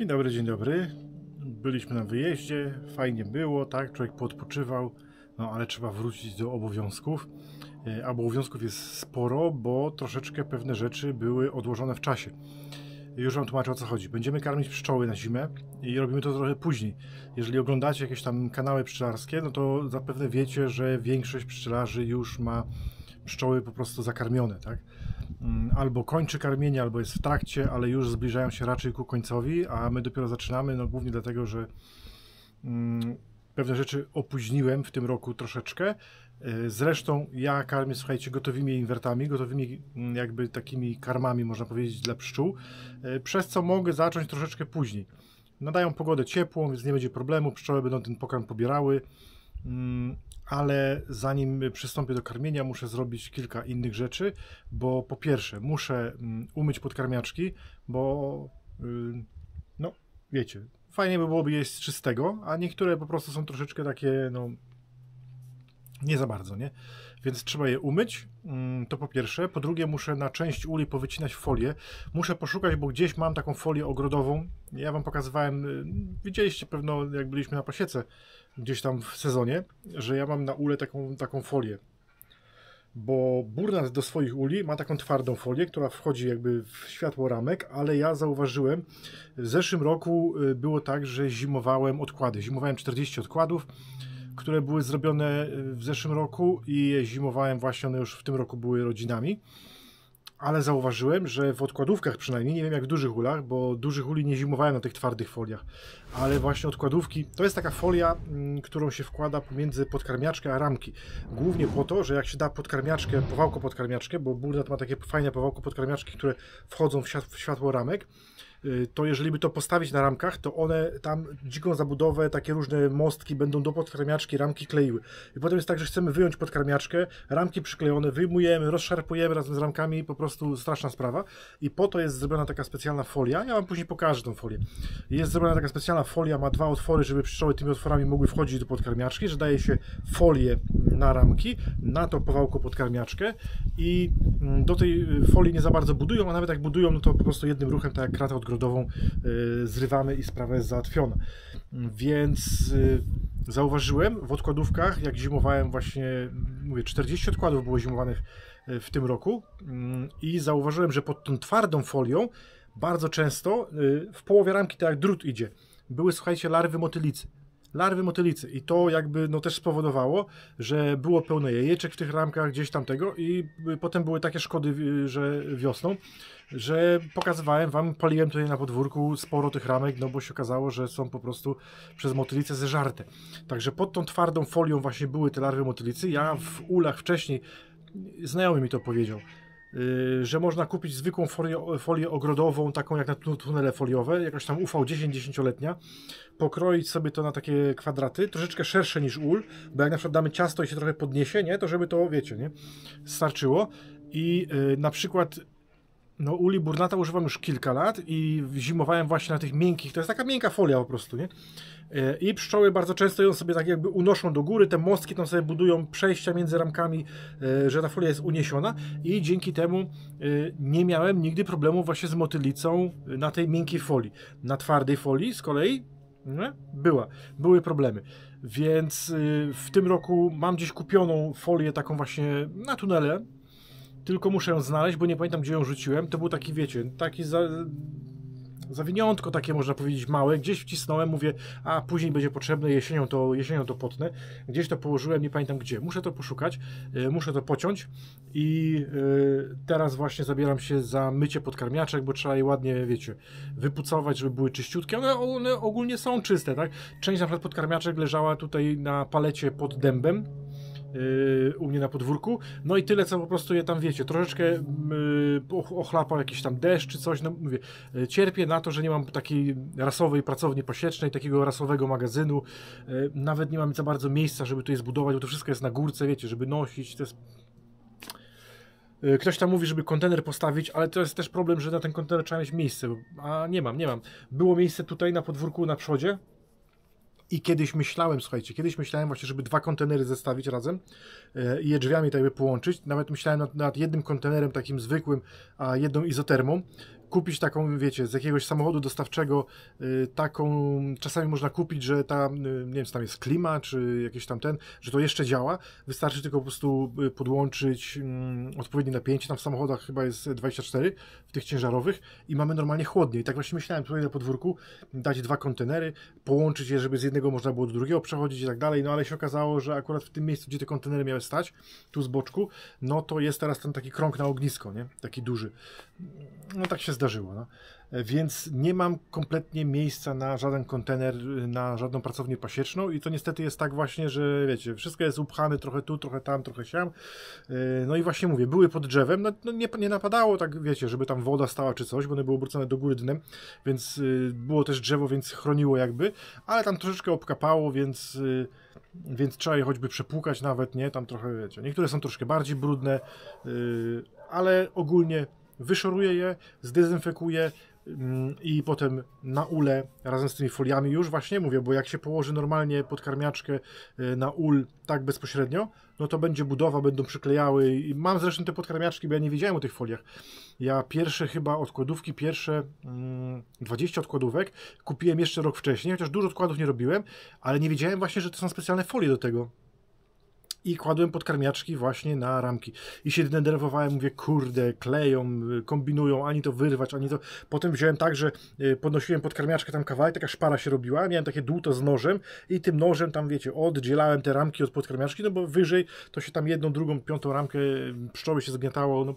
Dzień dobry, dzień dobry. Byliśmy na wyjeździe, fajnie było, tak, człowiek poodpoczywał, no ale trzeba wrócić do obowiązków. E, A obowiązków jest sporo, bo troszeczkę pewne rzeczy były odłożone w czasie. Już Wam tłumaczę o co chodzi. Będziemy karmić pszczoły na zimę i robimy to trochę później. Jeżeli oglądacie jakieś tam kanały pszczelarskie, no to zapewne wiecie, że większość pszczelarzy już ma pszczoły po prostu zakarmione, tak? Mm, Albo kończy karmienie, albo jest w trakcie, ale już zbliżają się raczej ku końcowi, a my dopiero zaczynamy, no głównie dlatego, że mm, pewne rzeczy opóźniłem w tym roku troszeczkę. E, Zresztą ja karmię, słuchajcie, gotowymi inwertami, gotowymi mm, jakby takimi karmami, można powiedzieć, dla pszczół, e, przez co mogę zacząć troszeczkę później. Nadają pogodę ciepłą, więc nie będzie problemu, pszczoły będą ten pokarm pobierały, ale zanim przystąpię do karmienia, muszę zrobić kilka innych rzeczy, bo po pierwsze, muszę mm, umyć podkarmiaczki, bo y, no, wiecie, fajnie by byłoby jeść z czystego, a niektóre po prostu są troszeczkę takie, no, nie za bardzo, nie? Więc trzeba je umyć, mm, to po pierwsze. Po drugie, muszę na część uli powycinać folię. Muszę poszukać, bo gdzieś mam taką folię ogrodową. Ja wam pokazywałem, y, widzieliście pewno, jak byliśmy na pasiece, gdzieś tam w sezonie, że ja mam na ule taką, taką folię. Bo Burnat do swoich uli ma taką twardą folię, która wchodzi jakby w światło ramek, ale ja zauważyłem, w zeszłym roku y, było tak, że zimowałem odkłady. Zimowałem 40 odkładów, które były zrobione y, w zeszłym roku i zimowałem właśnie, one już w tym roku były rodzinami. Ale zauważyłem, że w odkładówkach przynajmniej, nie wiem jak w dużych ulach, bo dużych uli nie zimowałem na tych twardych foliach, ale właśnie odkładówki, to jest taka folia, mm, którą się wkłada pomiędzy podkarmiaczkę a ramki. Głównie po to, że jak się da podkarmiaczkę, powałko podkarmiaczkę, bo Burnat ma takie fajne powałko podkarmiaczki, które wchodzą w, świat, w światło ramek, to jeżeli by to postawić na ramkach, to one tam dziką zabudowę, takie różne mostki będą do podkarmiaczki, ramki kleiły. I potem jest tak, że chcemy wyjąć podkarmiaczkę, ramki przyklejone, wyjmujemy, rozszarpujemy razem z ramkami, po prostu straszna sprawa. I po to jest zrobiona taka specjalna folia. Ja wam później pokażę tą folię. Jest zrobiona taka specjalna folia, ma dwa otwory, żeby pszczoły tymi otworami mogły wchodzić do podkarmiaczki, że daje się folię na ramki, na to powałko podkarmiaczkę i mm, do tej y, folii nie za bardzo budują, a nawet jak budują, no to po prostu jednym ruchem, tak jak kratę odgrodową, y, zrywamy i sprawa jest załatwiona. Więc y, zauważyłem w odkładówkach, jak zimowałem właśnie, mówię, 40 odkładów było zimowanych y, w tym roku mm, i zauważyłem, że pod tą twardą folią bardzo często w połowie ramki, tak jak drut idzie, były, słuchajcie, larwy motylicy larwy motylicy i to jakby no też spowodowało, że było pełno jajeczek w tych ramkach gdzieś tam tego i y, potem były takie szkody, y, że wiosną, że pokazywałem wam, paliłem tutaj na podwórku sporo tych ramek, no bo się okazało, że są po prostu przez motylicę zeżarte. Także pod tą twardą folią właśnie były te larwy motylicy. Ja w ulach wcześniej, znajomy mi to powiedział, Yy, że można kupić zwykłą folię, folię ogrodową, taką jak na tu- tunele foliowe, jakaś tam UV 10-10-letnia, pokroić sobie to na takie kwadraty, troszeczkę szersze niż ul, bo jak na przykład damy ciasto i się trochę podniesie, nie, to żeby to, wiecie, nie, starczyło i yy, na przykład no uli burnata używam już kilka lat i zimowałem właśnie na tych miękkich, to jest taka miękka folia po prostu, nie? E, I pszczoły bardzo często ją sobie tak jakby unoszą do góry, te mostki tam sobie budują przejścia między ramkami, e, że ta folia jest uniesiona i dzięki temu nie miałem nigdy problemu właśnie z motylicą na tej miękkiej folii. Na twardej folii z kolei? Była, były problemy. Więc w tym roku mam gdzieś kupioną folię taką właśnie na tunele, tylko muszę ją znaleźć, bo nie pamiętam gdzie ją rzuciłem. To był taki, wiecie, taki za, zawiniątko takie można powiedzieć małe, gdzieś wcisnąłem, mówię, a później będzie potrzebne, jesienią to, jesienią to potnę. Gdzieś to położyłem, nie pamiętam gdzie. Muszę to poszukać, y, muszę to pociąć i y, teraz właśnie zabieram się za mycie podkarmiaczek, bo trzeba je ładnie, wiecie, wypucować, żeby były czyściutkie. One, one ogólnie są czyste, tak? Część na przykład podkarmiaczek leżała tutaj na palecie pod dębem, yy, u mnie na podwórku. No i tyle, co po prostu je tam wiecie. Troszeczkę yy, ochlapał jakiś tam deszcz czy coś. No mówię, yy, cierpię na to, że nie mam takiej rasowej pracowni pasiecznej, takiego rasowego magazynu. Nawet nie mam za bardzo miejsca, żeby tu je zbudować, bo to wszystko jest na górce, wiecie, żeby nosić. To jest Ktoś tam mówi, żeby kontener postawić, ale to jest też problem, że na ten kontener trzeba mieć miejsce. A nie mam, nie mam. Było miejsce tutaj na podwórku na przodzie, i kiedyś myślałem, słuchajcie, kiedyś myślałem właśnie, żeby dwa kontenery zestawić razem e, i je drzwiami tak jakby połączyć. Nawet myślałem nad, nad jednym kontenerem takim zwykłym, a jedną izotermą. Kupić taką, wiecie, z jakiegoś samochodu dostawczego y, taką, czasami można kupić, że ta, y, nie wiem, czy tam jest klima, czy jakiś tam ten, że to jeszcze działa. Wystarczy tylko po prostu y, podłączyć mm, odpowiednie napięcie. Tam w samochodach chyba jest 24 w tych ciężarowych i mamy normalnie chłodnie. I tak właśnie myślałem tutaj na podwórku, dać dwa kontenery, połączyć je, żeby z jednego można było do drugiego przechodzić i tak dalej. No ale się okazało, że akurat w tym miejscu, gdzie te kontenery miały stać, tu z boczku, no to jest teraz ten taki krąg na ognisko, nie? Taki duży. No tak się zdarzyło, no. Więc nie mam kompletnie miejsca na żaden kontener, na żadną pracownię pasieczną i to niestety jest tak właśnie, że wiecie, wszystko jest upchane trochę tu, trochę tam, trochę siam. No i właśnie mówię, były pod drzewem, no, no nie, nie napadało tak, wiecie, żeby tam woda stała czy coś, bo one były obrócone do góry dnem, więc y, było też drzewo, więc chroniło jakby, ale tam troszeczkę obkapało, więc więc trzeba je choćby przepłukać nawet, nie? Tam trochę, wiecie, niektóre są troszkę bardziej brudne, ale ogólnie wyszoruję je, zdezynfekuję yy, i potem na ule razem z tymi foliami już właśnie mówię, bo jak się położy normalnie podkarmiaczkę yy, na ul tak bezpośrednio, no to będzie budowa, będą przyklejały i mam zresztą te podkarmiaczki, bo ja nie wiedziałem o tych foliach. Ja pierwsze chyba odkładówki, pierwsze mm, 20 odkładówek kupiłem jeszcze rok wcześniej, chociaż dużo odkładów nie robiłem, ale nie wiedziałem właśnie, że to są specjalne folie do tego i kładłem podkarmiaczki właśnie na ramki. I się denerwowałem, mówię, kurde, kleją, kombinują, ani to wyrwać, ani to... Potem wziąłem tak, że y, podnosiłem podkarmiaczkę tam kawałek, taka szpara się robiła, miałem takie dłuto z nożem i tym nożem tam, wiecie, oddzielałem te ramki od podkarmiaczki, no bo wyżej to się tam jedną, drugą, piątą ramkę pszczoły się zgniatało, no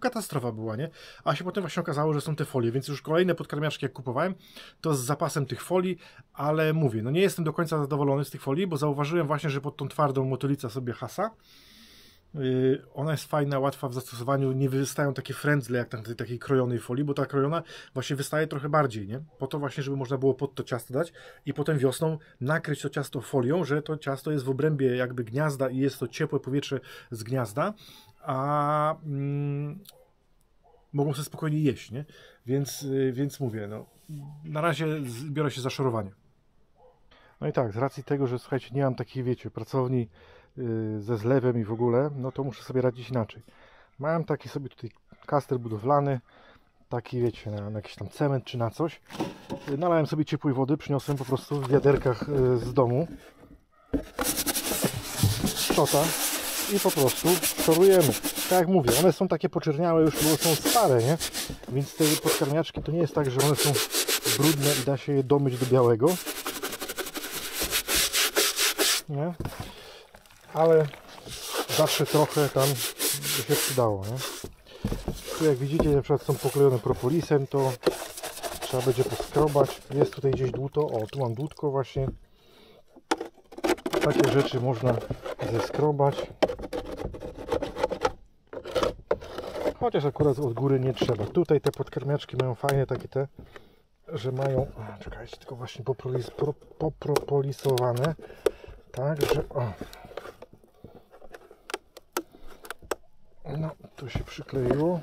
katastrofa była, nie? A się potem właśnie okazało, że są te folie, więc już kolejne podkarmiaczki jak kupowałem, to z zapasem tych folii, ale mówię, no nie jestem do końca zadowolony z tych folii, bo zauważyłem właśnie, że pod tą twardą motylicę sobie sobie hasa. Yy, ona jest fajna, łatwa w zastosowaniu, nie wystają takie frędzle jak tam tej takiej krojonej folii, bo ta krojona właśnie wystaje trochę bardziej, nie? Po to właśnie, żeby można było pod to ciasto dać i potem wiosną nakryć to ciasto folią, że to ciasto jest w obrębie jakby gniazda i jest to ciepłe powietrze z gniazda, a mm, mogą sobie spokojnie jeść, nie? Więc, yy, więc mówię, no, na razie biorę się za szorowanie. No i tak, z racji tego, że słuchajcie, nie mam takiej, wiecie, pracowni Y, ze zlewem i w ogóle, no to muszę sobie radzić inaczej. Mam taki sobie tutaj kaster budowlany, taki wiecie, na, na, jakiś tam cement czy na coś. Y, nalałem sobie ciepłej wody, przyniosłem po prostu w wiaderkach y, z domu. Szczota i po prostu szorujemy. Tak jak mówię, one są takie poczerniałe już, bo są stare, nie? Więc te podkarmiaczki to nie jest tak, że one są brudne i da się je domyć do białego. Nie? Ale zawsze trochę tam się przydało. Nie? Tu jak widzicie na przykład są poklejone propolisem, to trzeba będzie poskrobać. Jest tutaj gdzieś dłuto, o tu mam dłutko właśnie. Takie rzeczy można zeskrobać. Chociaż akurat od góry nie trzeba. Tutaj te podkarmiaczki mają fajne takie te, że mają, czekajcie, tylko właśnie popropolisowane. Tak, że o, No, tu się przykleiło.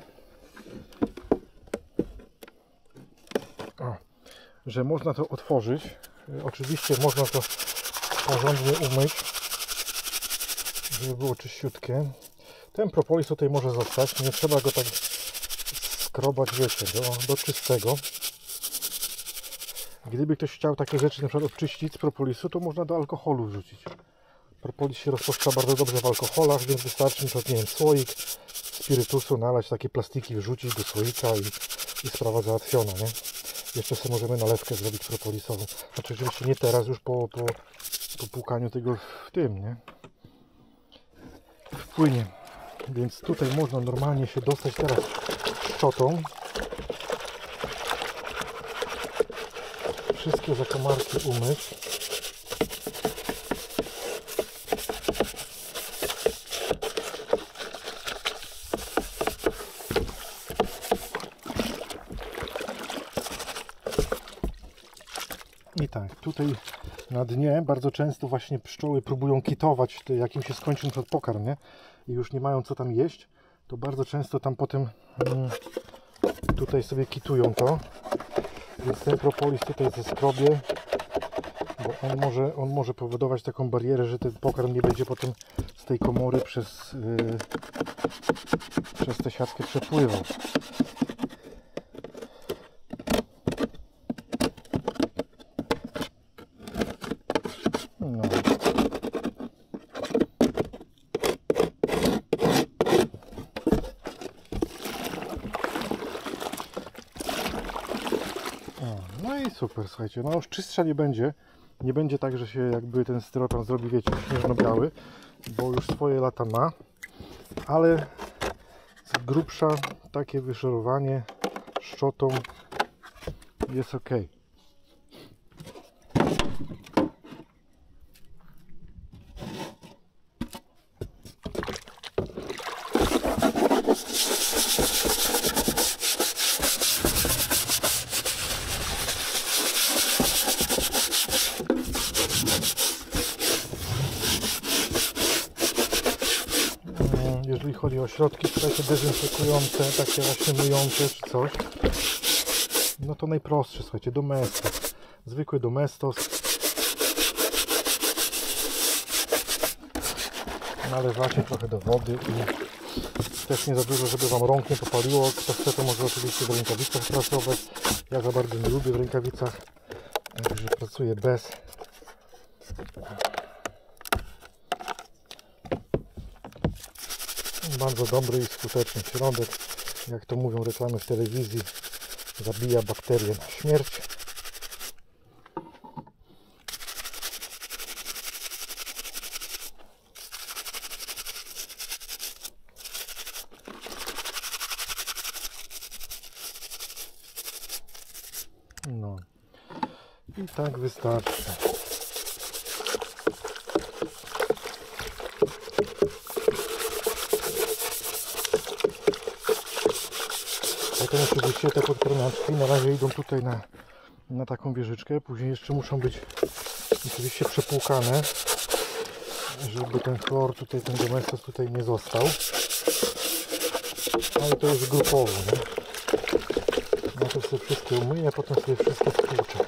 O, że można to otworzyć. Oczywiście można to porządnie umyć, żeby było czyściutkie. Ten propolis tutaj może zostać, nie trzeba go tak skrobać, wiecie, do, do czystego. Gdyby ktoś chciał takie rzeczy na przykład odczyścić z propolisu, to można do alkoholu wrzucić. Propolis się rozpuszcza bardzo dobrze w alkoholach, więc wystarczy na przykład, nie wiem, słoik spirytusu, nalać takie plastiki, wrzucić do słoika i, i sprawa załatwiona, nie? Jeszcze sobie możemy nalewkę zrobić propolisową. Znaczy oczywiście nie teraz, już po, po, po płukaniu tego w tym, nie? Wpłynie. Więc tutaj można normalnie się dostać teraz szczotą. Wszystkie zakamarki umyć. Tutaj na dnie bardzo często właśnie pszczoły próbują kitować, jak im się skończy na pokarm, nie? I już nie mają co tam jeść, to bardzo często tam potem mm, tutaj sobie kitują to. Więc ten propolis tutaj ze skrobie, bo on może, on może powodować taką barierę, że ten pokarm nie będzie potem z tej komory przez, yy, przez tę siatkę przepływał. Super, słuchajcie. No już czystsza nie będzie. Nie będzie tak, że się jakby ten styropian zrobi, wiecie, śnieżno-biały, bo już swoje lata ma. Ale z grubsza takie wyszorowanie szczotą jest ok. Mm, Jeżeli chodzi o środki słuchajcie, dezynfekujące, takie myjące czy coś, no to najprostsze, słuchajcie, domestos. Zwykły domestos. Nalewacie trochę do wody i też nie za dużo, żeby Wam rąk nie popaliło. Kto chce, to może oczywiście w rękawicach pracować. Ja za bardzo nie lubię w rękawicach, także pracuję bez. Bardzo dobry i skuteczny środek. Jak to mówią reklamy w telewizji, zabija bakterie na śmierć. No. I tak wystarczy. Potem podkroniaczki na razie idą tutaj na, na taką wieżyczkę, później jeszcze muszą być oczywiście przepłukane, żeby ten chlor tutaj, ten domestos tutaj nie został. Ale to jest grupowo, nie? Najpierw sobie wszystkie umyję, a potem sobie wszystkie stłuczę.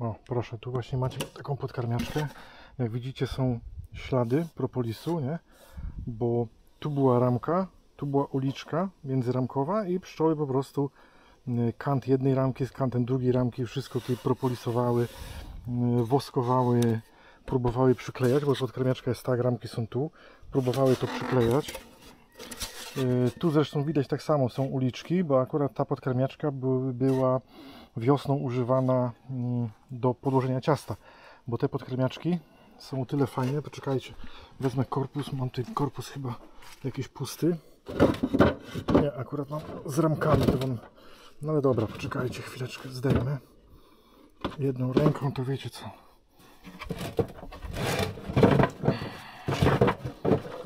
O, proszę, tu właśnie macie taką podkarmiaczkę. Jak widzicie są ślady propolisu, nie? Bo tu była ramka, tu była uliczka międzyramkowa i pszczoły po prostu y, kant jednej ramki z kantem drugiej ramki wszystko tutaj propolisowały, y, woskowały, próbowały przyklejać, bo podkarmiaczka jest tak, ramki są tu, próbowały to przyklejać. Y, Tu zresztą widać tak samo są uliczki, bo akurat ta podkarmiaczka by- była wiosną używana mm, do podłożenia ciasta, bo te podkremiaczki są o tyle fajne, poczekajcie, wezmę korpus, mam tutaj korpus chyba jakiś pusty, nie, akurat mam z ramkami, to wam, no ale dobra, poczekajcie chwileczkę, zdejmę jedną ręką, to wiecie co,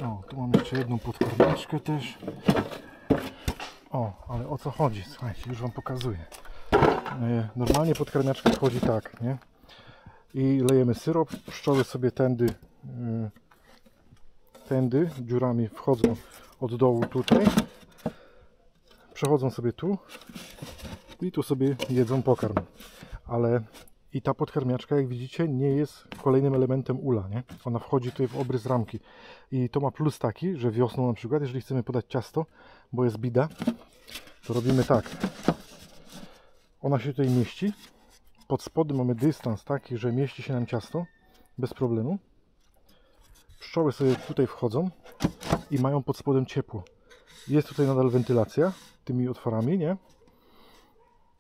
o, tu mam jeszcze jedną podkremiaczkę też, o, ale o co chodzi, słuchajcie, już wam pokazuję. E, Normalnie podkarmiaczka wchodzi tak, nie? I lejemy syrop, pszczoły sobie tędy, e, tędy dziurami wchodzą od dołu tutaj, przechodzą sobie tu i tu sobie jedzą pokarm. Ale i ta podkarmiaczka, jak widzicie, nie jest kolejnym elementem ula, nie? Ona wchodzi tutaj w obrys ramki. I to ma plus taki, że wiosną na przykład, jeżeli chcemy podać ciasto, bo jest bida, to robimy tak. Ona się tutaj mieści. Pod spodem mamy dystans taki, że mieści się nam ciasto bez problemu. Pszczoły sobie tutaj wchodzą i mają pod spodem ciepło. Jest tutaj nadal wentylacja tymi otworami, nie?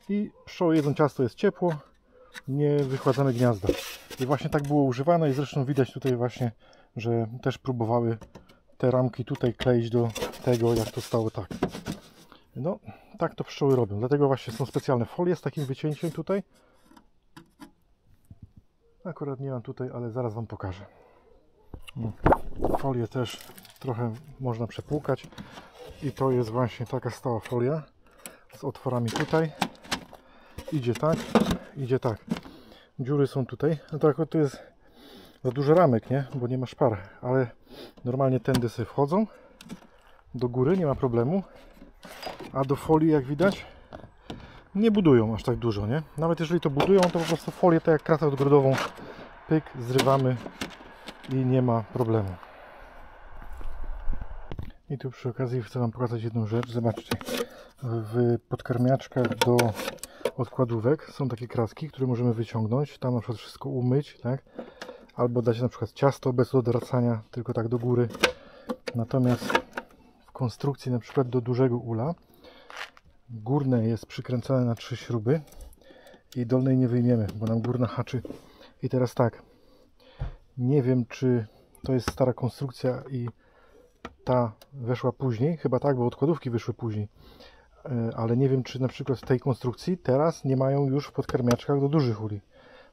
I pszczoły jedzą ciasto, jest ciepło, nie wychładzamy gniazda. I właśnie tak było używane i zresztą widać tutaj właśnie, że też próbowały te ramki tutaj kleić do tego, jak to stało tak. No, tak to pszczoły robią. Dlatego właśnie są specjalne folie z takim wycięciem tutaj. Akurat nie mam tutaj, ale zaraz Wam pokażę. No, Folię też trochę można przepłukać. I to jest właśnie taka stała folia z otworami tutaj. Idzie tak, idzie tak. Dziury są tutaj. No to akurat tu jest za dużo ramek, nie? Bo nie ma szpar, ale normalnie tędy sobie wchodzą do góry, nie ma problemu. A do folii, jak widać, nie budują aż tak dużo, nie? Nawet jeżeli to budują, to po prostu folię tak jak kratę odgrodową pyk, zrywamy i nie ma problemu. I tu przy okazji chcę Wam pokazać jedną rzecz. Zobaczcie, w podkarmiaczkach do odkładówek są takie kraski, które możemy wyciągnąć. Tam na przykład wszystko umyć, tak? Albo dać na przykład ciasto bez odwracania, tylko tak do góry. Natomiast w konstrukcji na przykład do dużego ula górne jest przykręcone na trzy śruby i dolnej nie wyjmiemy, bo nam górna haczy. I teraz tak, nie wiem czy to jest stara konstrukcja i ta weszła później, chyba tak, bo odkładówki wyszły później. E, ale nie wiem, czy na przykład w tej konstrukcji teraz nie mają już w podkarmiaczkach do dużych uli.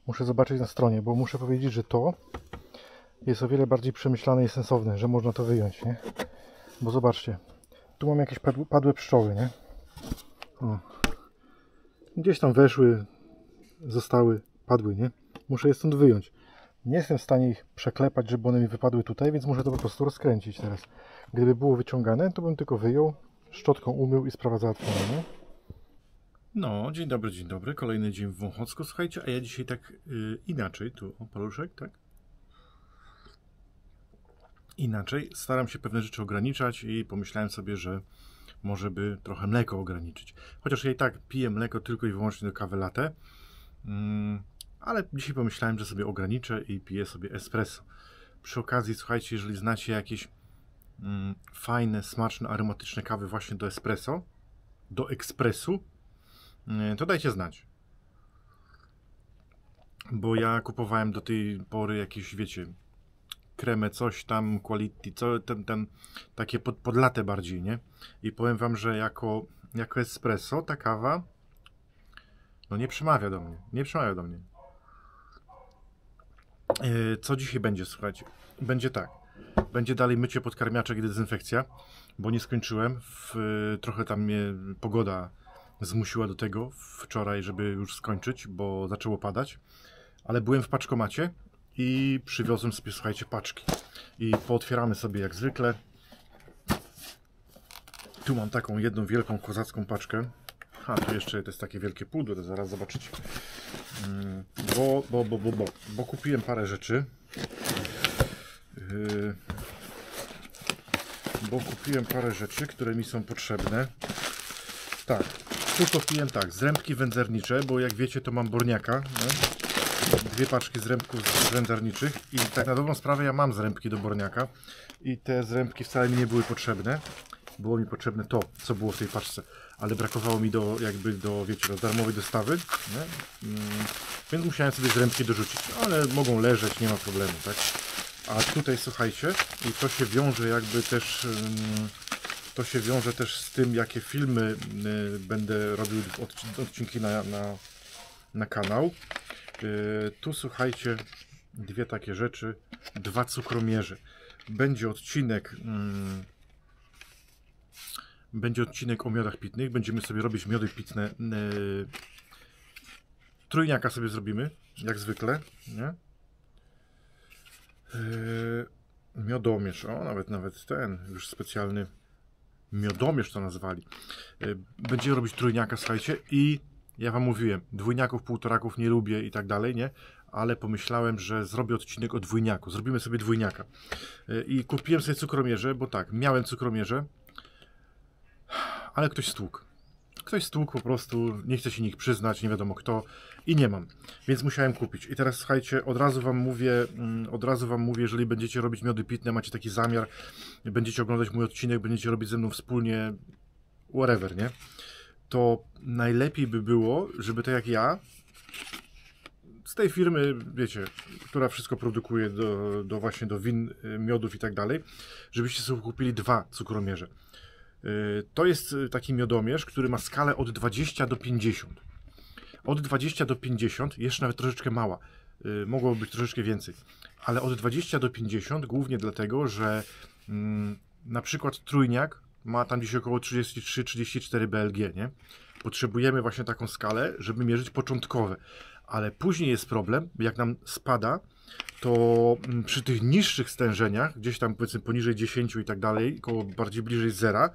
Muszę zobaczyć na stronie, bo muszę powiedzieć, że to jest o wiele bardziej przemyślane i sensowne, że można to wyjąć, nie? Bo zobaczcie, tu mam jakieś padłe pszczoły, nie? O. Gdzieś tam weszły, zostały, padły, nie? Muszę je stąd wyjąć. Nie jestem w stanie ich przeklepać, żeby one mi wypadły tutaj, więc muszę to po prostu rozkręcić teraz. Gdyby było wyciągane, to bym tylko wyjął, szczotką umył i sprawa załatwiona? No, dzień dobry, dzień dobry. Kolejny dzień w Wąchocku. Słuchajcie, a ja dzisiaj tak yy, inaczej, tu o paluszek, tak? Inaczej. Staram się pewne rzeczy ograniczać i pomyślałem sobie, że może by trochę mleko ograniczyć. Chociaż ja i tak piję mleko tylko i wyłącznie do kawy latte. Mm, ale dzisiaj pomyślałem, że sobie ograniczę i piję sobie espresso. Przy okazji, słuchajcie, jeżeli znacie jakieś fajne, smaczne, aromatyczne kawy właśnie do espresso, do ekspresu, yy, to dajcie znać. Bo ja kupowałem do tej pory jakieś, wiecie, kremę, coś tam, quality, co, ten, ten, takie pod, podlate bardziej, nie? I powiem wam, że jako, jako espresso ta kawa no nie przemawia do mnie, nie przemawia do mnie. Yy, co dzisiaj będzie, słuchajcie? Będzie tak. Będzie dalej mycie podkarmiaczek i dezynfekcja, bo nie skończyłem. W, trochę tam mnie pogoda zmusiła do tego wczoraj, żeby już skończyć, bo zaczęło padać. Ale byłem w paczkomacie i przywiozłem sobie, słuchajcie, paczki. I pootwieramy sobie jak zwykle. Tu mam taką jedną wielką kozacką paczkę. A, tu jeszcze to jest takie wielkie pudło, to zaraz zobaczycie. Mm, bo, bo, bo, bo, bo, bo kupiłem parę rzeczy. Yy, bo kupiłem parę rzeczy, które mi są potrzebne. Tak, tu kupiłem tak, zrębki wędzarnicze, bo jak wiecie to mam borniaka. Nie? dwie paczki zrębków wędzarniczych i tak na dobrą sprawę ja mam zrębki do borniaka i te zrębki wcale mi nie były potrzebne. Było mi potrzebne to, co było w tej paczce, ale brakowało mi do jakby do, wiecie, do darmowej dostawy, nie? Mm, więc musiałem sobie zrębki dorzucić, ale mogą leżeć, nie ma problemu, tak? A tutaj słuchajcie, i to się wiąże jakby też to się wiąże też z tym, jakie filmy y, będę robił odcinki na, na, na kanał. Yy, tu słuchajcie, dwie takie rzeczy, dwa cukromierze. Będzie odcinek mm, będzie odcinek o miodach pitnych. Będziemy sobie robić miody pitne. Yy, trójniaka sobie zrobimy, jak zwykle, nie? Yy, miodomierz, o nawet nawet ten już specjalny miodomierz to nazwali. Yy, będziemy robić trójniaka, słuchajcie, i ja wam mówiłem, dwójniaków, półtoraków nie lubię i tak dalej, nie? Ale pomyślałem, że zrobię odcinek o dwójniaku. Zrobimy sobie dwójniaka. E, I kupiłem sobie cukromierze, bo tak, miałem cukromierze, ale ktoś stłukł. Ktoś stłukł po prostu, nie chce się nikt przyznać, nie wiadomo kto i nie mam, więc musiałem kupić. I teraz słuchajcie, od razu wam mówię, mm, od razu wam mówię, jeżeli będziecie robić miody pitne, macie taki zamiar, będziecie oglądać mój odcinek, będziecie robić ze mną wspólnie whatever, nie? to najlepiej by było, żeby tak jak ja, z tej firmy, wiecie, która wszystko produkuje do, do właśnie do win, y, miodów i tak dalej, żebyście sobie kupili dwa cukromierze. Y, to jest y, taki miodomierz, który ma skalę od 20 do 50. Od 20 do 50, jeszcze nawet troszeczkę mała, mogłoby być troszeczkę więcej, ale od 20 do 50 głównie dlatego, że mm, na przykład trójniak ma tam gdzieś około 33-34 BLG, nie? Potrzebujemy właśnie taką skalę, żeby mierzyć początkowe. Ale później jest problem, jak nam spada, to mm, przy tych niższych stężeniach, gdzieś tam powiedzmy poniżej 10 i tak dalej, około bardziej bliżej zera,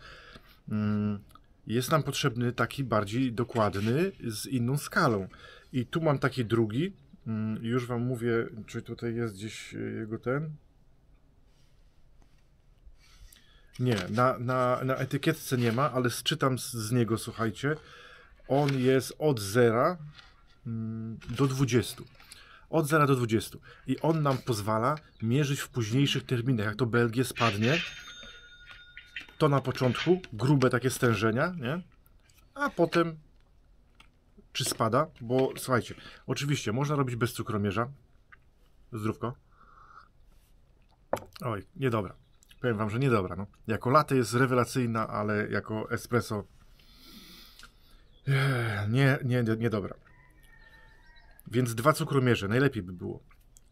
mm, jest nam potrzebny taki bardziej dokładny, z inną skalą. I tu mam taki drugi, mm, już Wam mówię, czy tutaj jest gdzieś e, jego ten. Nie, na, na, na etykietce nie ma, ale sczytam z, z niego, słuchajcie. On jest od 0 mm, do 20. Od 0 do 20. I on nam pozwala mierzyć w późniejszych terminach. Jak to Belgię spadnie, to na początku grube takie stężenia, nie? A potem czy spada, bo słuchajcie, oczywiście można robić bez cukromierza. Zdrówko. Oj, niedobra. Powiem wam, że niedobra. No. Jako latte jest rewelacyjna, ale jako espresso nie, nie, niedobra. Więc dwa cukromierze, najlepiej by było.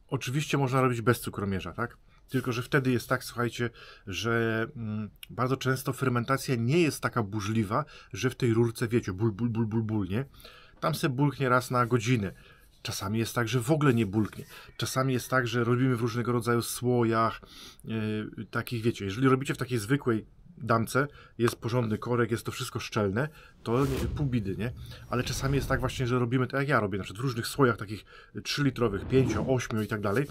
Oczywiście można robić bez cukromierza, tak? Tylko, że wtedy jest tak, słuchajcie, że mm, bardzo często fermentacja nie jest taka burzliwa, że w tej rurce, wiecie, ból, ból, ból, ból, ból, nie? Tam se bulknie raz na godzinę. Czasami jest tak, że w ogóle nie bulknie. Czasami jest tak, że robimy w różnego rodzaju słojach, yy, takich, wiecie, jeżeli robicie w takiej zwykłej damce, jest porządny korek, jest to wszystko szczelne, to nie, pół bidy, nie? Ale czasami jest tak właśnie, że robimy to jak ja robię, na przykład w różnych słojach takich 3-litrowych, 5, 8 i tak dalej.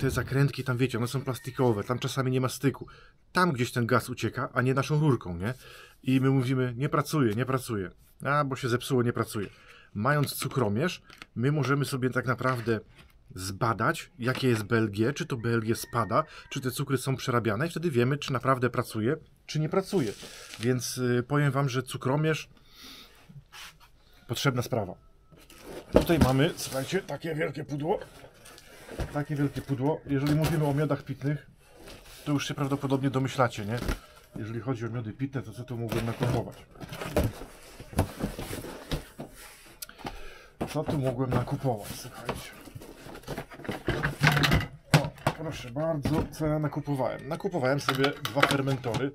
Te zakrętki tam, wiecie, one są plastikowe, tam czasami nie ma styku. Tam gdzieś ten gaz ucieka, a nie naszą rurką, nie? I my mówimy, nie pracuje, nie pracuje. A, bo się zepsuło, nie pracuje. Mając cukromierz, my możemy sobie tak naprawdę zbadać, jakie jest BLG, czy to BLG spada, czy te cukry są przerabiane i wtedy wiemy, czy naprawdę pracuje, czy nie pracuje. Więc y, powiem Wam, że cukromierz potrzebna sprawa. Tutaj mamy, słuchajcie, takie wielkie pudło. Takie wielkie pudło. Jeżeli mówimy o miodach pitnych, to już się prawdopodobnie domyślacie, nie? Jeżeli chodzi o miody pitne, to co tu mógłbym nakupować? Co tu mogłem nakupować, słuchajcie? Proszę bardzo, co ja nakupowałem? Nakupowałem sobie dwa fermentory,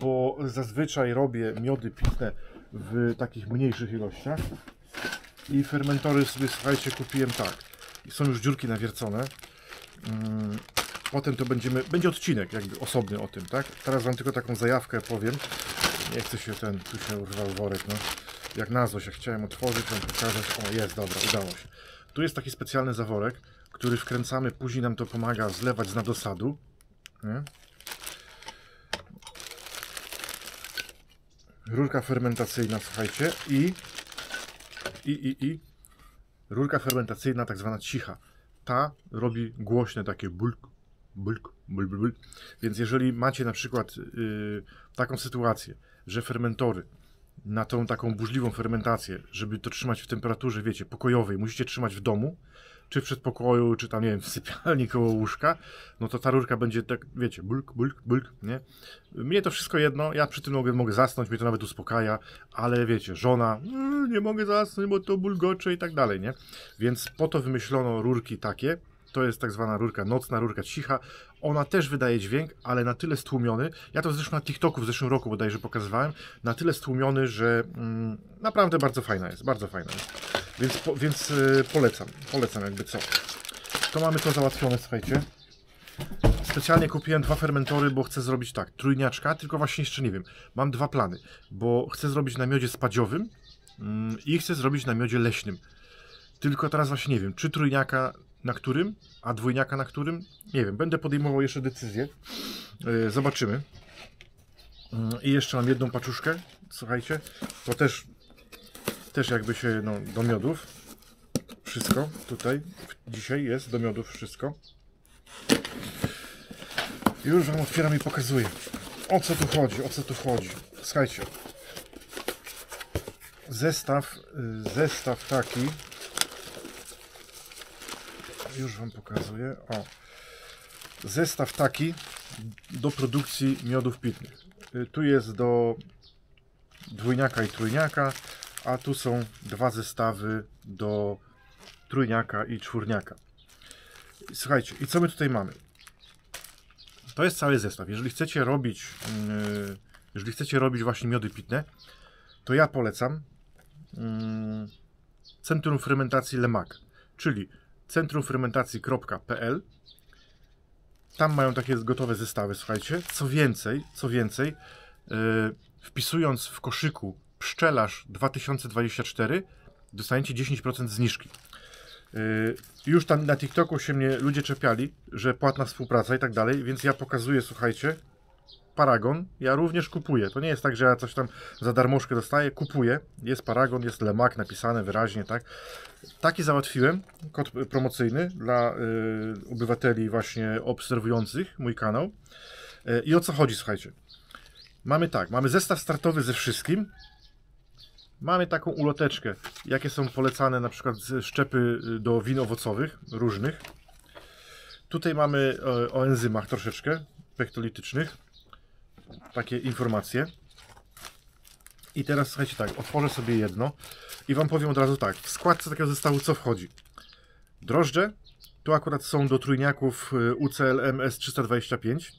bo zazwyczaj robię miody pitne w takich mniejszych ilościach. I fermentory sobie, słuchajcie, kupiłem tak. Są już dziurki nawiercone. Mm, potem to będziemy, będzie odcinek jakby osobny o tym, tak? Teraz wam tylko taką zajawkę powiem. Nie chcę się ten, tu się urwał worek, no. Jak na złość, jak chciałem otworzyć, wam pokazać. O, jest, dobra, udało się. Tu jest taki specjalny zaworek który wkręcamy, później nam to pomaga zlewać z nadosadu. Nie? Rurka fermentacyjna, słuchajcie, i, i, i, i rurka fermentacyjna, tak zwana cicha. Ta robi głośne takie bulk, bulk, bulk, bulk. Więc jeżeli macie na przykład yy, taką sytuację, że fermentory na tą taką burzliwą fermentację, żeby to trzymać w temperaturze, wiecie, pokojowej, musicie trzymać w domu, czy w przedpokoju, czy tam, nie wiem, w sypialni koło łóżka, no to ta rurka będzie tak, wiecie, bulk, bulk, bulk, nie? Mnie to wszystko jedno, ja przy tym mogę, mogę zasnąć, mnie to nawet uspokaja, ale wiecie, żona, mm, nie mogę zasnąć, bo to bulgocze i tak dalej, nie? Więc po to wymyślono rurki takie, to jest tak zwana rurka nocna, rurka cicha. Ona też wydaje dźwięk, ale na tyle stłumiony. Ja to zresztą na TikToku w zeszłym roku bodajże pokazywałem. Na tyle stłumiony, że mm, naprawdę bardzo fajna jest. Bardzo fajna jest. Więc, po, więc yy, polecam. Polecam jakby co. To mamy to załatwione, słuchajcie. Specjalnie kupiłem dwa fermentory, bo chcę zrobić tak, trójniaczka, tylko właśnie jeszcze nie wiem. Mam dwa plany, bo chcę zrobić na miodzie spadziowym mm, i chcę zrobić na miodzie leśnym. Tylko teraz właśnie nie wiem, czy trójniaka na którym, a dwójniaka na którym, nie wiem, będę podejmował jeszcze decyzję. Yy, zobaczymy. Yy, I jeszcze mam jedną paczuszkę, słuchajcie, to też, też jakby się, no, do miodów. Wszystko tutaj, dzisiaj jest do miodów wszystko. Już Wam otwieram i pokazuję. O co tu chodzi, o co tu chodzi. Słuchajcie. Zestaw, y, zestaw taki, już Wam pokazuję. O. Zestaw taki do produkcji miodów pitnych. Y, tu jest do dwójniaka i trójniaka, a tu są dwa zestawy do trójniaka i czwórniaka. Słuchajcie, i co my tutaj mamy? To jest cały zestaw. Jeżeli chcecie robić, yy, jeżeli chcecie robić właśnie miody pitne, to ja polecam yy, Centrum Fermentacji Lemac, czyli centrumfermentacji.pl. Tam mają takie gotowe zestawy, słuchajcie. Co więcej, co więcej, yy, wpisując w koszyku pszczelarz 2024 dostaniecie 10% zniżki. Yy, już tam na TikToku się mnie ludzie czepiali, że płatna współpraca i tak dalej, więc ja pokazuję, słuchajcie, Paragon, ja również kupuję. To nie jest tak, że ja coś tam za darmożkę dostaję, kupuję. Jest Paragon, jest Lemak napisane wyraźnie, tak. Taki załatwiłem, kod promocyjny dla y, obywateli właśnie obserwujących mój kanał. Y, I o co chodzi, słuchajcie. Mamy tak, mamy zestaw startowy ze wszystkim. Mamy taką uloteczkę, jakie są polecane na przykład szczepy y, do win owocowych, różnych. Tutaj mamy o, o enzymach troszeczkę, pektolitycznych takie informacje. I teraz słuchajcie tak, otworzę sobie jedno i Wam powiem od razu tak, w składce takiego zestawu co wchodzi. Drożdże, tu akurat są do trójniaków y, UCL MS325.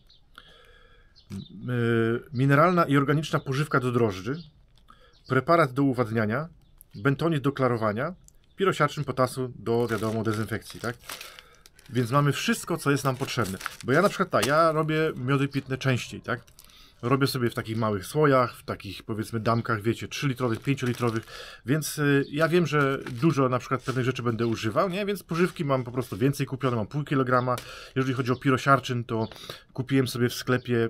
Mineralna i organiczna pożywka do drożdży, preparat do uwadniania, bentonit do klarowania, pirosiarczyn potasu do, wiadomo, dezynfekcji, tak? Więc mamy wszystko, co jest nam potrzebne. Bo ja na przykład tak, ja robię miody pitne częściej, tak? Robię sobie w takich małych słojach, w takich powiedzmy damkach, wiecie, 3-litrowych, 5-litrowych, więc y, ja wiem, że dużo na przykład pewnych rzeczy będę używał, nie? Więc pożywki mam po prostu więcej kupione, mam pół kilograma. Jeżeli chodzi o pirosiarczyn, to kupiłem sobie w sklepie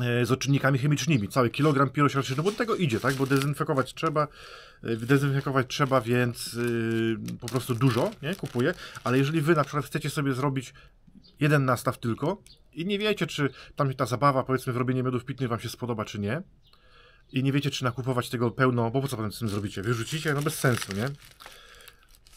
e, z odczynnikami chemicznymi, cały kilogram pirosiarczynu, bo do tego idzie, tak? Bo dezynfekować trzeba, e, dezynfekować trzeba, więc yy, po prostu dużo, nie? Kupuję, ale jeżeli wy na przykład chcecie sobie zrobić jeden nastaw tylko, i nie wiecie, czy tam ta zabawa, powiedzmy, w robienie miodów pitnych wam się spodoba, czy nie. I nie wiecie, czy nakupować tego pełno, bo po co potem z tym zrobicie? Wyrzucicie? No bez sensu, nie?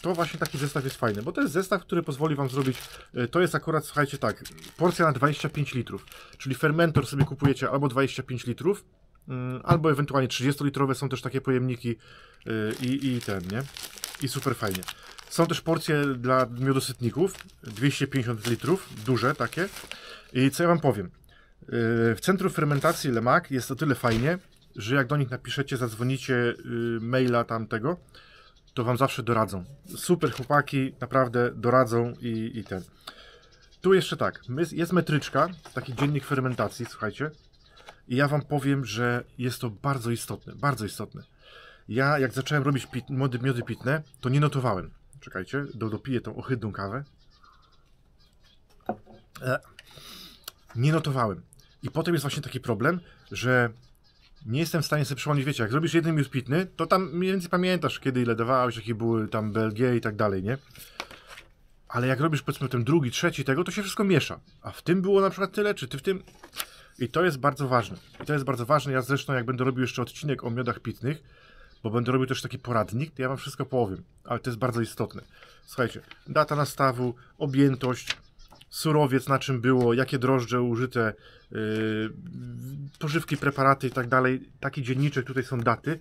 To właśnie taki zestaw jest fajny, bo to jest zestaw, który pozwoli Wam zrobić, y, to jest akurat, słuchajcie, tak, porcja na 25 litrów, czyli fermentor sobie kupujecie albo 25 litrów, mm, albo ewentualnie 30-litrowe są też takie pojemniki y, i, i ten, nie? I super fajnie. Są też porcje dla miodosytników, 250 litrów, duże takie. I co ja wam powiem? Yy, w centrum fermentacji Lemak jest o tyle fajnie, że jak do nich napiszecie, zadzwonicie yy, maila tamtego, to wam zawsze doradzą. Super chłopaki, naprawdę doradzą i, i ten. Tu jeszcze tak, jest metryczka, taki dziennik fermentacji, słuchajcie. I ja wam powiem, że jest to bardzo istotne, bardzo istotne. Ja jak zacząłem robić pit, mody, miody pitne, to nie notowałem. Czekajcie, do, dopiję tą ohydną kawę. E, nie notowałem. I potem jest właśnie taki problem, że nie jestem w stanie sobie przypomnieć, wiecie, jak zrobisz jeden miód pitny, to tam mniej więcej pamiętasz, kiedy ile dawałeś, jakie były tam BLG i tak dalej, nie? Ale jak robisz powiedzmy ten drugi, trzeci tego, to się wszystko miesza. A w tym było na przykład tyle, czy ty w tym... I to jest bardzo ważne. I to jest bardzo ważne. Ja zresztą, jak będę robił jeszcze odcinek o miodach pitnych, bo będę robił też taki poradnik, to ja wam wszystko powiem, ale to jest bardzo istotne. Słuchajcie, data nastawu, objętość, surowiec, na czym było, jakie drożdże użyte, yy, pożywki, preparaty i tak dalej. Taki dzienniczek, tutaj są daty,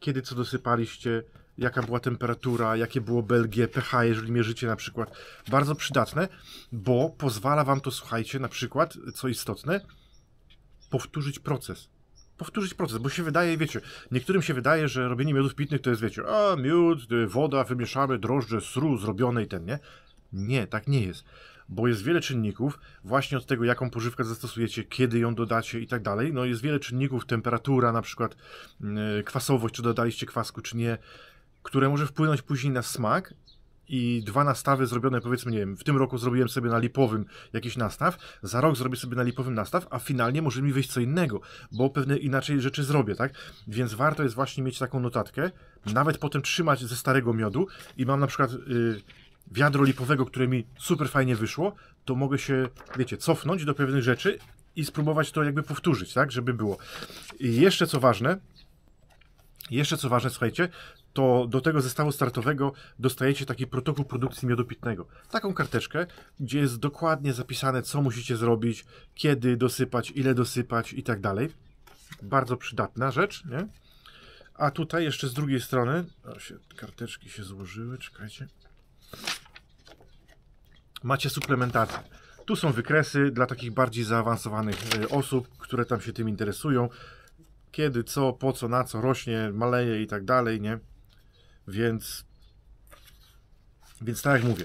kiedy co dosypaliście, jaka była temperatura, jakie było BLG, pH, jeżeli mierzycie na przykład. Bardzo przydatne, bo pozwala wam to, słuchajcie, na przykład, co istotne, powtórzyć proces powtórzyć proces, bo się wydaje, wiecie, niektórym się wydaje, że robienie miodów pitnych to jest, wiecie, a miód, y, woda, wymieszamy, drożdże, sru zrobione i ten, nie? Nie, tak nie jest. Bo jest wiele czynników, właśnie od tego, jaką pożywkę zastosujecie, kiedy ją dodacie i tak dalej. No jest wiele czynników, temperatura, na przykład yy, kwasowość, czy dodaliście kwasku, czy nie, które może wpłynąć później na smak, i dwa nastawy zrobione, powiedzmy, nie wiem, w tym roku zrobiłem sobie na lipowym jakiś nastaw, za rok zrobię sobie na lipowym nastaw, a finalnie może mi wyjść co innego, bo pewne inaczej rzeczy zrobię, tak? Więc warto jest właśnie mieć taką notatkę, nawet potem trzymać ze starego miodu i mam na przykład yy, wiadro lipowego, które mi super fajnie wyszło, to mogę się, wiecie, cofnąć do pewnych rzeczy i spróbować to jakby powtórzyć, tak? Żeby było. I jeszcze co ważne, jeszcze co ważne, słuchajcie, to do tego zestawu startowego dostajecie taki protokół produkcji miodu pitnego. Taką karteczkę, gdzie jest dokładnie zapisane, co musicie zrobić, kiedy dosypać, ile dosypać i tak dalej. Bardzo przydatna rzecz, nie? A tutaj jeszcze z drugiej strony, o się, karteczki się złożyły, czekajcie. Macie suplementację. Tu są wykresy dla takich bardziej zaawansowanych e, osób, które tam się tym interesują kiedy, co, po co, na co rośnie, maleje i tak dalej, nie? Więc, więc tak jak mówię,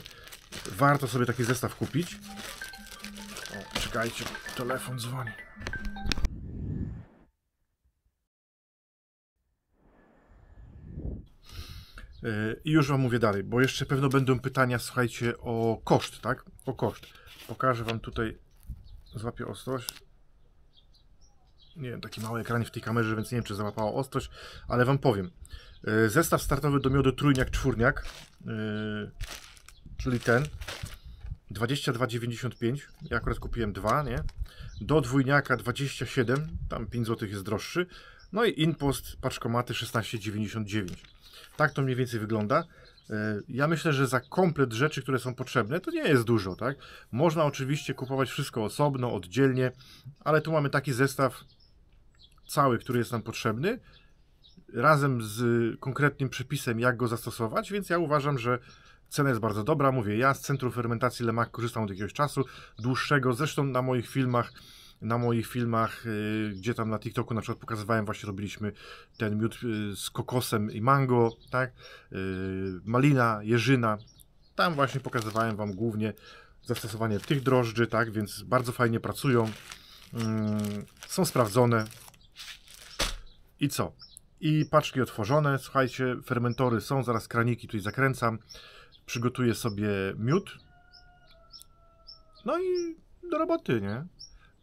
warto sobie taki zestaw kupić. O, czekajcie, telefon dzwoni. E, I już Wam mówię dalej, bo jeszcze pewno będą pytania, słuchajcie, o koszt, tak? O koszt. Pokażę Wam tutaj, złapię ostrość. Nie wiem, taki mały ekran w tej kamerze, więc nie wiem, czy załapało ostrość, ale Wam powiem. Yy, zestaw startowy do miodu trójniak, czwórniak, yy, czyli ten, 22,95. Ja akurat kupiłem dwa, nie? Do dwójniaka 27, tam 5 zł jest droższy. No i Inpost paczkomaty 16,99. Tak to mniej więcej wygląda. E, ja myślę, że za komplet rzeczy, które są potrzebne, to nie jest dużo, tak? Można oczywiście kupować wszystko osobno, oddzielnie, ale tu mamy taki zestaw cały, który jest nam potrzebny, razem z konkretnym przepisem, jak go zastosować, więc ja uważam, że cena jest bardzo dobra. Mówię, ja z Centrum Fermentacji Lemak korzystam od jakiegoś czasu dłuższego, zresztą na moich filmach na moich filmach, y, gdzie tam na TikToku na przykład pokazywałem, właśnie robiliśmy ten miód y, z kokosem i mango, tak? Y, malina, jeżyna. Tam właśnie pokazywałem Wam głównie zastosowanie tych drożdży, tak? Więc bardzo fajnie pracują. Mm, są sprawdzone. I co? I paczki otworzone. Słuchajcie, fermentory są, zaraz kraniki tutaj zakręcam. Przygotuję sobie miód. No i do roboty, nie?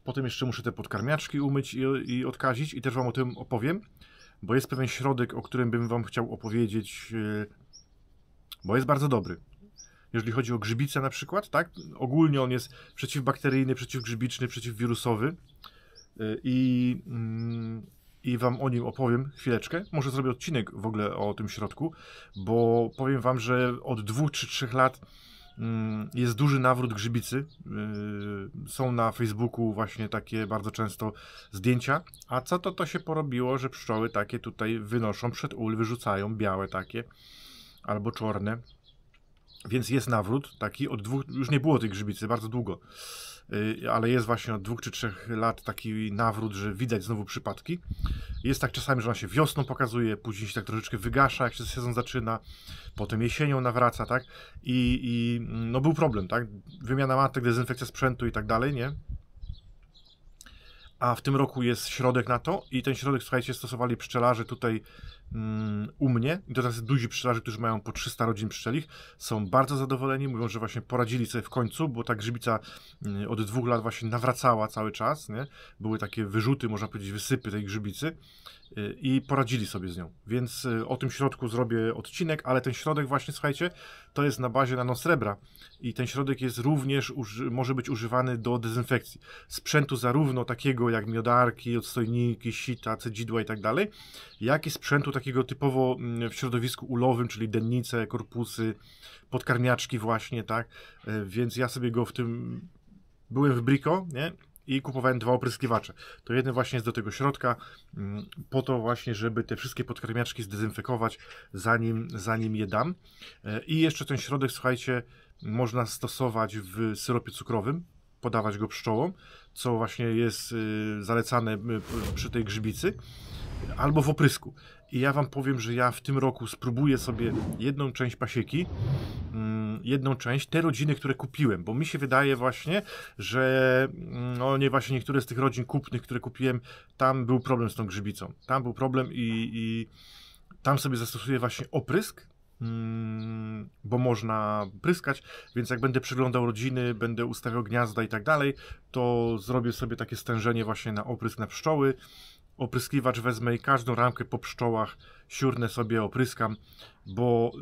Potem jeszcze muszę te podkarmiaczki umyć i, i odkazić i też Wam o tym opowiem, bo jest pewien środek, o którym bym Wam chciał opowiedzieć, yy, bo jest bardzo dobry. Jeżeli chodzi o grzybicę na przykład, tak? Ogólnie on jest przeciwbakteryjny, przeciwgrzybiczny, przeciwwirusowy yy, i, yy, i Wam o nim opowiem chwileczkę. Może zrobię odcinek w ogóle o tym środku, bo powiem Wam, że od dwóch czy trzech lat Mm, jest duży nawrót grzybicy. Y, są na Facebooku właśnie takie bardzo często zdjęcia. A co to to się porobiło, że pszczoły takie tutaj wynoszą przed ul, wyrzucają białe takie albo czarne. Więc jest nawrót taki od dwóch, już nie było tej grzybicy bardzo długo, ale jest właśnie od dwóch czy trzech lat taki nawrót, że widać znowu przypadki. Jest tak czasami, że ona się wiosną pokazuje, później się tak troszeczkę wygasza, jak się sezon zaczyna, potem jesienią nawraca, tak? I, i no był problem, tak? Wymiana matek, dezynfekcja sprzętu i tak dalej, nie? A w tym roku jest środek na to i ten środek, słuchajcie, stosowali pszczelarze tutaj mm, u mnie. I to tacy duzi pszczelarze, którzy mają po 300 rodzin pszczelich, są bardzo zadowoleni. Mówią, że właśnie poradzili sobie w końcu, bo ta grzybica mm, od dwóch lat właśnie nawracała cały czas. Nie? Były takie wyrzuty, można powiedzieć, wysypy tej grzybicy i poradzili sobie z nią. Więc y, o tym środku zrobię odcinek, ale ten środek właśnie, słuchajcie, to jest na bazie nanosrebra i ten środek jest również, może być używany do dezynfekcji sprzętu zarówno takiego jak miodarki, odstojniki, sita, cedzidła i tak dalej, jak i sprzętu takiego typowo mm, w środowisku ulowym, czyli dennice, korpusy, podkarmiaczki właśnie, tak, y, więc ja sobie go w tym byłem w Brico, nie? I kupowałem dwa opryskiwacze. To jeden właśnie jest do tego środka, mm, po to właśnie, żeby te wszystkie podkarmiaczki zdezynfekować, zanim, zanim je dam. E, I jeszcze ten środek, słuchajcie, można stosować w syropie cukrowym, podawać go pszczołom, co właśnie jest y, zalecane y, przy tej grzybicy, albo w oprysku. I ja Wam powiem, że ja w tym roku spróbuję sobie jedną część pasieki, mm, jedną część, te rodziny, które kupiłem, bo mi się wydaje właśnie, że mm, no nie właśnie niektóre z tych rodzin kupnych, które kupiłem, tam był problem z tą grzybicą. Tam był problem i, i tam sobie zastosuję właśnie oprysk, mm, bo można pryskać, więc jak będę przeglądał rodziny, będę ustawiał gniazda i tak dalej, to zrobię sobie takie stężenie właśnie na oprysk na pszczoły, opryskiwacz wezmę i każdą ramkę po pszczołach siurnę sobie opryskam, bo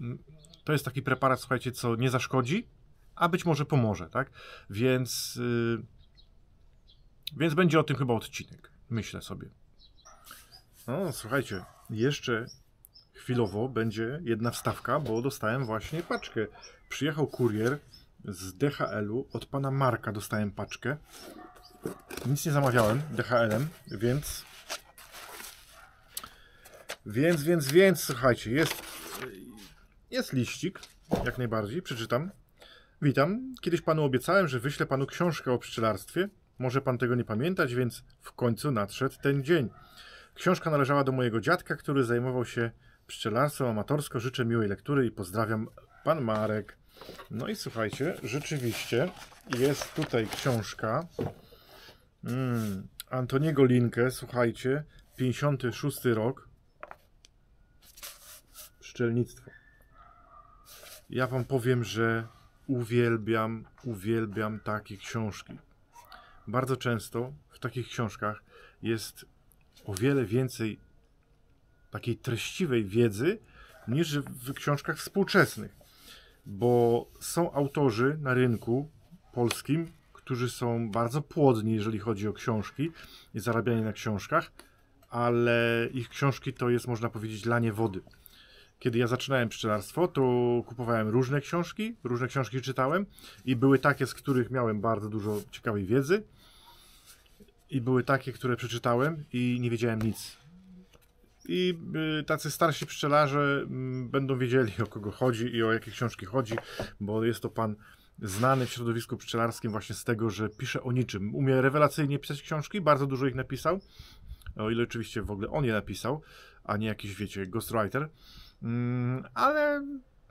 to jest taki preparat, słuchajcie, co nie zaszkodzi, a być może pomoże, tak? Więc, yy, więc będzie o tym chyba odcinek, myślę sobie. No, słuchajcie, jeszcze chwilowo będzie jedna wstawka, bo dostałem właśnie paczkę. Przyjechał kurier z DHL-u, od pana Marka dostałem paczkę. Nic nie zamawiałem DHL-em, więc więc, więc, więc, słuchajcie, jest, jest liścik, jak najbardziej, przeczytam. Witam. Kiedyś panu obiecałem, że wyślę panu książkę o pszczelarstwie. Może pan tego nie pamiętać, więc w końcu nadszedł ten dzień. Książka należała do mojego dziadka, który zajmował się pszczelarstwem amatorsko. Życzę miłej lektury i pozdrawiam pan Marek. No i słuchajcie, rzeczywiście jest tutaj książka mm, Antoniego Linkę, słuchajcie, 56 rok pszczelnictwo. Ja wam powiem, że uwielbiam, uwielbiam takie książki. Bardzo często w takich książkach jest o wiele więcej takiej treściwej wiedzy niż w książkach współczesnych. Bo są autorzy na rynku polskim, którzy są bardzo płodni, jeżeli chodzi o książki i zarabianie na książkach, ale ich książki to jest, można powiedzieć, lanie wody. Kiedy ja zaczynałem pszczelarstwo, to kupowałem różne książki, różne książki czytałem i były takie, z których miałem bardzo dużo ciekawej wiedzy i były takie, które przeczytałem i nie wiedziałem nic. I y, tacy starsi pszczelarze y, będą wiedzieli o kogo chodzi i o jakie książki chodzi, bo jest to pan znany w środowisku pszczelarskim właśnie z tego, że pisze o niczym. Umie rewelacyjnie pisać książki, bardzo dużo ich napisał, o ile oczywiście w ogóle on je napisał, a nie jakiś, wiecie, ghostwriter. Mm, ale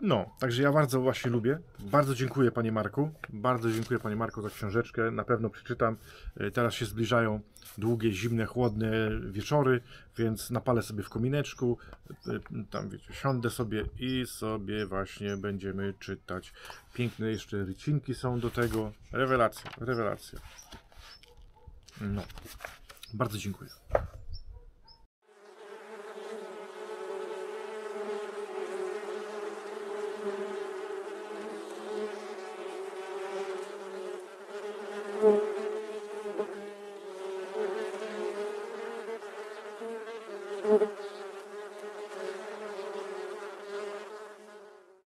no, także ja bardzo właśnie lubię. Bardzo dziękuję Panie Marku. Bardzo dziękuję Panie Marku za książeczkę. Na pewno przeczytam. E, teraz się zbliżają długie, zimne, chłodne wieczory, więc napalę sobie w komineczku. E, tam wiecie, siądę sobie i sobie właśnie będziemy czytać. Piękne jeszcze rycinki są do tego. Rewelacja, rewelacja. No. Bardzo dziękuję.